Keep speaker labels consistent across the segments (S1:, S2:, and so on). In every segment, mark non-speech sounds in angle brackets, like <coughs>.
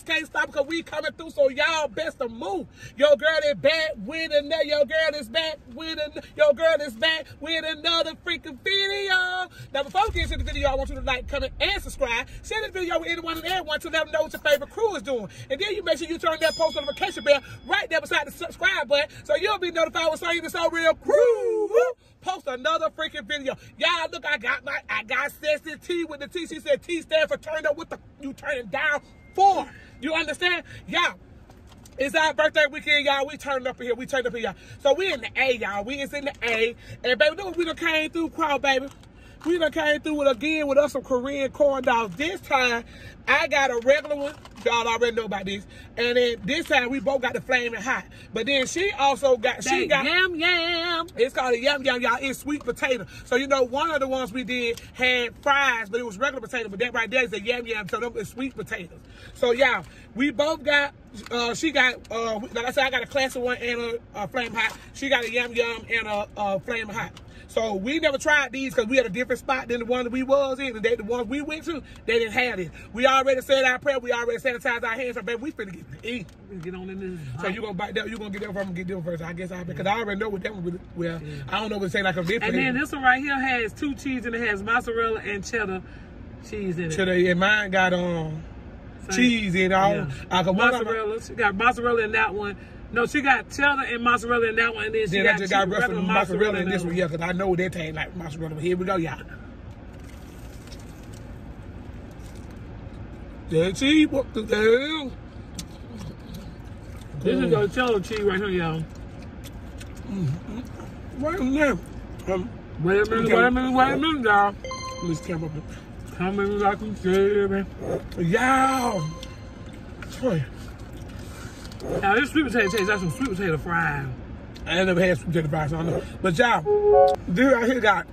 S1: force can't stop because we coming through. So y'all best to move. Your girl is back with another. Your girl is back with an, Your girl is back with another freaking video. Now before we get into the video, I want you to like, comment, and subscribe. Share this video with anyone and everyone to let them know what your favorite crew is doing. And then you make sure you turn that post notification bell right there beside the subscribe button so you'll be notified when something is so real crew post another freaking video. Y'all look, I got my I got sexy T with the T. She said T stand for turned up with the you turning down for. You understand? Y'all. It's our birthday weekend, y'all. We turned up here. We turned up here, y'all. So we in the A, y'all. We is in the A. And baby, look, we done came through crowd, baby. We done came through it again with us some Korean corn dogs. This time, I got a regular one. Y'all already know about this. And then this time, we both got the flaming hot. But then she also got, she got.
S2: Yam yam.
S1: It's called a yum yum, y'all. It's sweet potato. So, you know, one of the ones we did had fries, but it was regular potato. But that right there is a yum yum. So, them is sweet potatoes. So, y'all, we both got, uh, she got, uh, like I said, I got a classic one and a, a flame hot. She got a yum yum and a, a flame hot. So we never tried these because we had a different spot than the one that we was in. And they, the ones we went to, they didn't have it. We already said our prayer. We already sanitized our hands. So, baby, we finna get to eat.
S2: Get on in this.
S1: So you gonna bite that? You gonna get that from get them first? I guess I because I already know what that one. Well, yeah. I don't know what to say like a bit.
S2: And then this one right here has two cheese and it has mozzarella and cheddar cheese in it.
S1: Cheddar, and mine got um cheese in all. Yeah.
S2: got mozzarella. She got mozzarella in that one. No, she got cheddar and mozzarella in that one, and then she
S1: then
S2: got,
S1: I just got mozzarella, mozzarella in this one, yeah, because I know that tastes like mozzarella. But here we go, y'all. Yeah, cheese, what the hell?
S2: This mm. is the cheddar cheese right here, y'all.
S1: Mm-hmm. Right in there. Um,
S2: wait a minute, wait a minute, wait a minute, y'all.
S1: Let's come up.
S2: Coming like a baby.
S1: Y'all.
S2: Now this sweet potato tastes like some sweet potato fries.
S1: I ain't never had sweet potato fries, so I know. But y'all, this right here got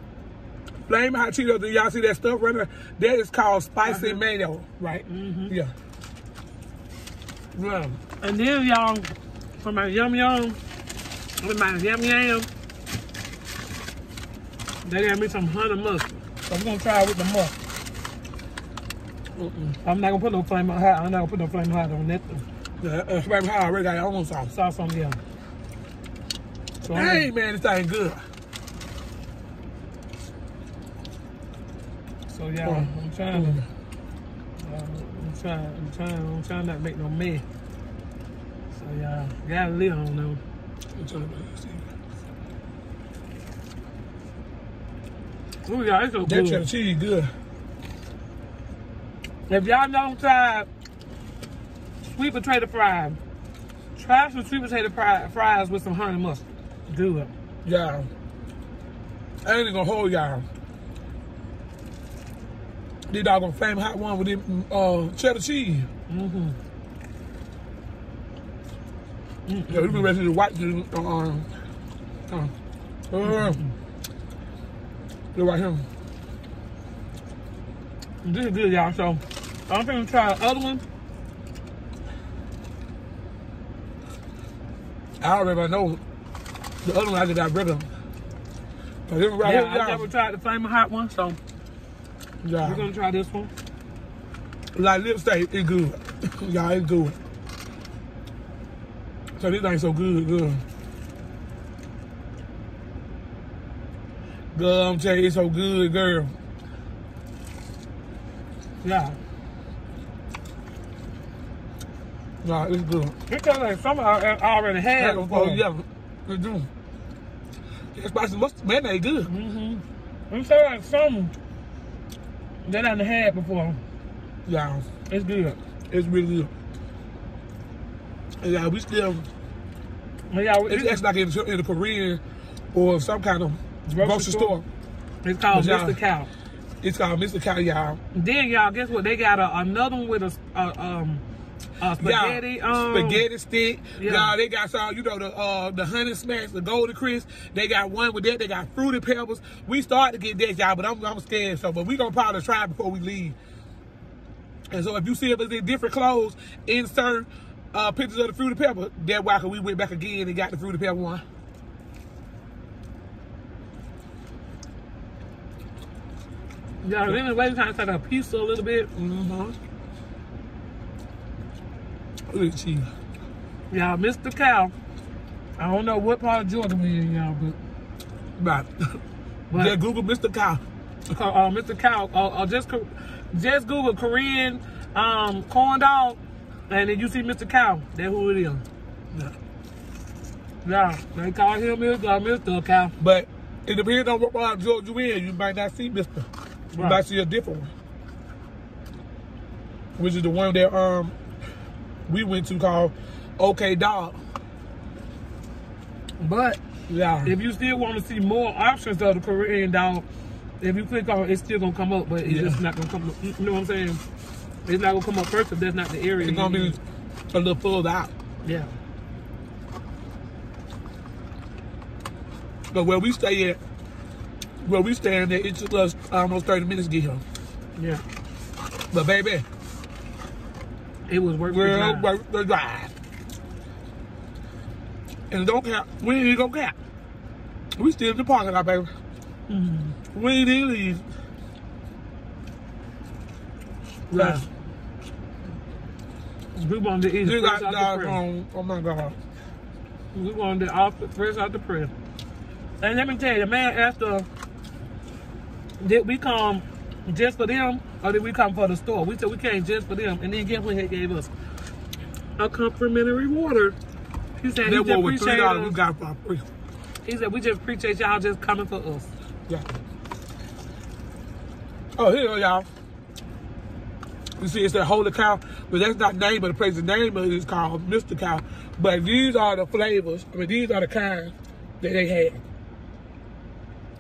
S1: flame hot Cheetos. Do y'all see that stuff right there? That is called spicy uh -huh. mayo, right?
S2: Mm -hmm.
S1: Yeah. Yeah.
S2: And then y'all, for my yum yum, with my yum yum, they got me some honey mustard.
S1: So we're gonna try it with the mustard.
S2: Mm -mm. I'm not gonna put no flame hot. I'm not gonna put no flame hot on that.
S1: Yeah, uh, baby, I already got own sauce.
S2: Sauce on.
S1: So hey, man, this thing good.
S2: So yeah, oh. I'm trying to. Uh, I'm trying. I'm trying. I'm trying not to make no mess. So yeah, got a lid on them. Oh yeah, it's so
S1: that
S2: good.
S1: That cheddar cheese good.
S2: If y'all don't try sweet potato fries. Try some sweet potato fry, fries with some honey mustard. Do it.
S1: Yeah. I ain't gonna hold y'all. These dog gonna flame hot one with them uh, cheddar cheese.
S2: Mm-hmm.
S1: Mm-hmm. Yeah, we been ready to wipe the uh, uh, uh, mm-hmm. Look right here.
S2: This is good, y'all. So I'm gonna try the other one.
S1: I already know the other one I got regular. But this right
S2: yeah, here, I never tried the flaming hot one, so yeah. we're gonna try this one.
S1: Like lipstick, it's good. <laughs> Y'all, it's good. So this ain't so good, good. Girl, I'm telling you, it's so good, girl.
S2: Yeah.
S1: Nah, it's good.
S2: It tastes like some I already had before.
S1: Oh, yeah, it do. That spicy mustard, man, they good.
S2: Mm-hmm. It tastes like some that I had before.
S1: Yeah.
S2: It's good.
S1: It's really good. Yeah, we still,
S2: yeah,
S1: it's, it's like in, in a Korean or some kind of grocery, grocery store. store.
S2: It's called Mr. Cow.
S1: It's called Mr. Cow, y'all.
S2: Then, y'all, guess what? They got a, another one with a, a um, uh, spaghetti, um,
S1: spaghetti stick. Yeah. Y'all, they got some, you know, the uh, the honey smacks, the golden crisp. They got one with that. They got fruity pebbles. We start to get that, y'all, but I'm, I'm scared. So, but we gonna probably try before we leave. And so, if you see us in different clothes, insert uh, pictures of the fruity pebble. That why we went back again and got the fruity pebble one.
S2: Yeah, anyway, we kind of take a piece a little bit.
S1: Mm-hmm. Look at cheese.
S2: Y'all, Mr. Cow. I don't know what part of Georgia we in, y'all, but
S1: Right.
S2: But-
S1: Just Google Mr. Cow.
S2: uh, Mr. Cow, uh, uh, just just Google Korean um, corn dog, and then you see Mr. Cow. That's who it is.
S1: Yeah.
S2: Yeah, they call him Mr. Uh, Mr. Cow.
S1: But it depends on what part of Georgia you in. You might not see Mr. You
S2: Right.
S1: might see a different one. Which is the one that um we went to called OK Dog.
S2: But
S1: Yeah.
S2: if you still want to see more options of the Korean dog, if you click on it, it's still gonna come up, but it's
S1: Yeah.
S2: just not gonna come up. You know what I'm saying? It's not gonna come up first if that's not the area.
S1: it's gonna be a little further out.
S2: Yeah.
S1: But where we stay at, where we staying at, it took us almost 30 minutes to get here.
S2: Yeah.
S1: But baby,
S2: It was worth the
S1: we're
S2: drive.
S1: worth the drive. And don't count. We ain't even gonna count. We still in the parking lot, baby.
S2: Mhm.
S1: We ain't even leave.
S2: Right. We wanted to eat
S1: You
S2: fresh
S1: got
S2: out
S1: dogs
S2: the press.
S1: oh my God.
S2: We wanted it off the fresh out the press. And let me tell you, the man asked us, did we come just for them or did we come for the store? We said we came just for them. And then guess what he gave us? A complimentary water. He said he just appreciate
S1: $3 we got for free.
S2: He said we just appreciate y'all just coming for us.
S1: Yeah. Oh, here y'all. You see, it's that Holy Cow, but that's not name of the place. The name of it is called Mr. Cow. But these are the flavors. I mean, these are the kinds that they had.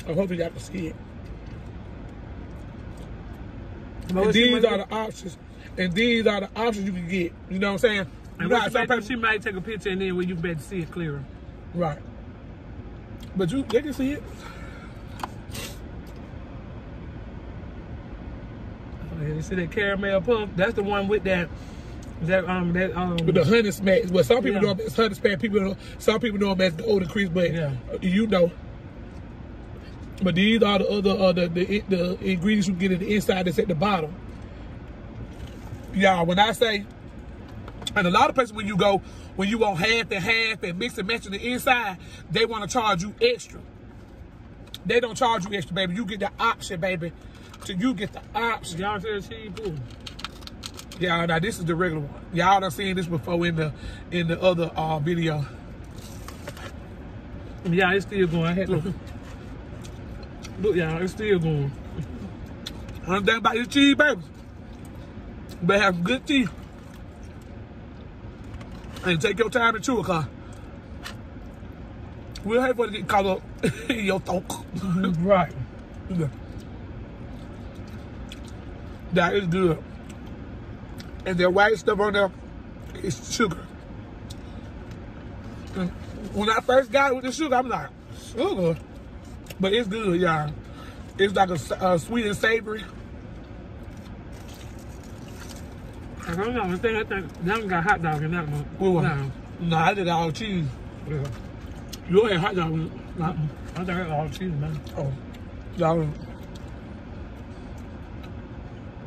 S1: I hope you got to see it. And these are the options. And these are the options you can get. You know what I'm saying? You
S2: And
S1: know
S2: she, might, she might take a picture and then when you better see it clearer.
S1: Right. But you, they can see it.
S2: Oh, yeah, you see that caramel puff? That's the one with that, that um, that um.
S1: With the honey smack. Well, some people
S2: Yeah.
S1: know it as honey smack. People, know, some people know them as the Golden Crisp, but
S2: Yeah.
S1: you know. But these are the other uh, the, the the ingredients you get in the inside that's at the bottom. Y'all, when I say, and a lot of places when you go, when you want half and half and mix and match in the inside, they want to charge you extra. They don't charge you extra, baby. You get the option, baby. So you get the option.
S2: Y'all said she too.
S1: Yeah, now this is the regular one. Y'all done seen this before in the in the other uh, video.
S2: Yeah, it's still going. I had to, <laughs> look, y'all, it's still going.
S1: One thing about this cheese, baby. Better have good teeth. And take your time to chew it, cause we'll have to get caught up <laughs> in your throat.
S2: Mm-hmm, <laughs> right.
S1: Yeah. That is good. And that white stuff on there is sugar. And when I first got it with the sugar, I'm like, sugar? But it's good, y'all. It's like a sweet and savory.
S2: I don't know. I think I think that one got hot dog in that one.
S1: What one?
S2: No.
S1: No, I did all cheese.
S2: Yeah.
S1: You ain't hot dog. with it. Nah.
S2: I think it's all cheese, man.
S1: Oh, y'all.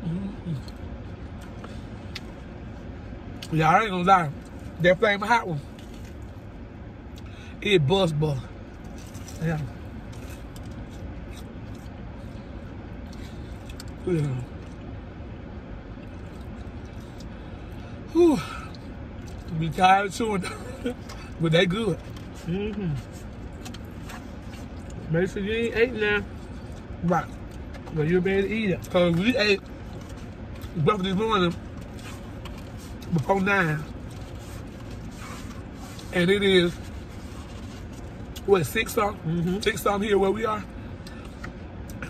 S1: Mm-hmm. Yeah, I ain't gonna lie. That flame hot one, it bust bust.
S2: Yeah.
S1: Whew. Be tired chewing, <laughs> but they good.
S2: Mm-hmm. Make sure you ain't ate now,
S1: Right.
S2: but able to eat it.
S1: Cause we ate breakfast this morning before nine, and it is what six something,
S2: Mhm.
S1: six something here where we are.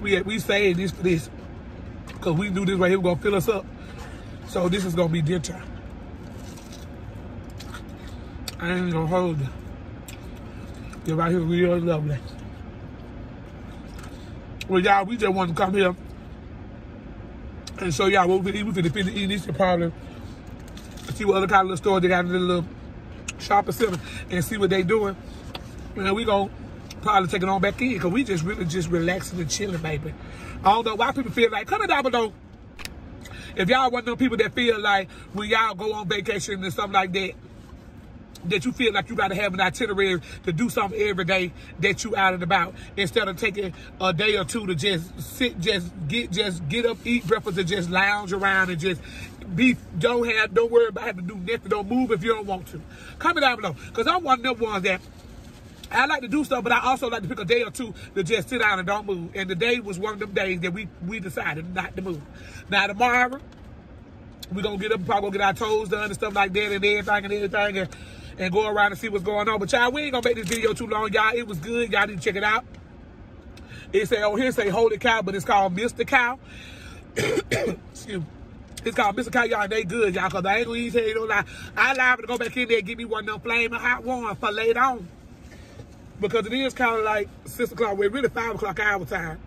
S1: We we saved this for this, cause we do this right here was gonna fill us up. So this is gonna be dinner. I ain't gonna hold you. You're right here real lovely. Well, y'all, we just want to come here and show y'all what we eat. We finna finish eating this probably see what other kind of little stores they got in the little shopping center and see what they doing. And we gonna probably take it on back in because we just really just relaxing and chilling, baby. Know why people feel like coming down below. If y'all one of them people that feel like when y'all go on vacation and something like that, that you feel like you got to have an itinerary to do something every day that you out and about instead of taking a day or two to just sit, just get, just get up, eat breakfast, and just lounge around and just be. Don't have, don't worry about having to do nothing. Don't move if you don't want to. Comment down below because I'm one of them ones that. I like to do stuff, but I also like to pick a day or two to just sit down and don't move. And the day was one of them days that we we decided not to move. Now tomorrow, we're gonna get up, probably gonna get our toes done and stuff like that and everything and everything and, and go around and see what's going on. But y'all, we ain't gonna make this video too long, y'all. It was good. Y'all need to check it out. It say oh here say holy cow, but it's called Mr. Cow. <coughs> Excuse me. It's called Mr. Cow, y'all. They good, y'all. Cause I ain't gonna eat you no lie. I liable to go back in there and give me one of them flaming hot ones for later on. Because it is kind of like six o'clock. We're really five o'clock hour time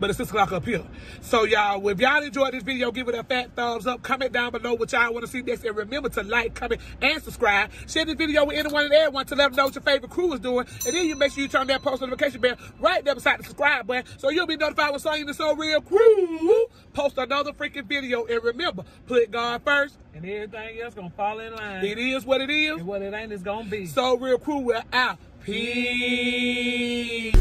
S1: but it's 6 o'clock up here. So, y'all, if y'all enjoyed this video, give it a fat thumbs up. Comment down below what y'all want to see next. And remember to like, comment, and subscribe. Share this video with anyone and everyone to let them know what your favorite crew is doing. And then you make sure you turn that post notification bell right there beside the subscribe button so you'll be notified when something the So Real Crew post another freaking video. And remember, put God first.
S2: And everything else gonna fall in line.
S1: It is what it is.
S2: And what it ain't is gonna be.
S1: So Real Crew, we're out. Peace.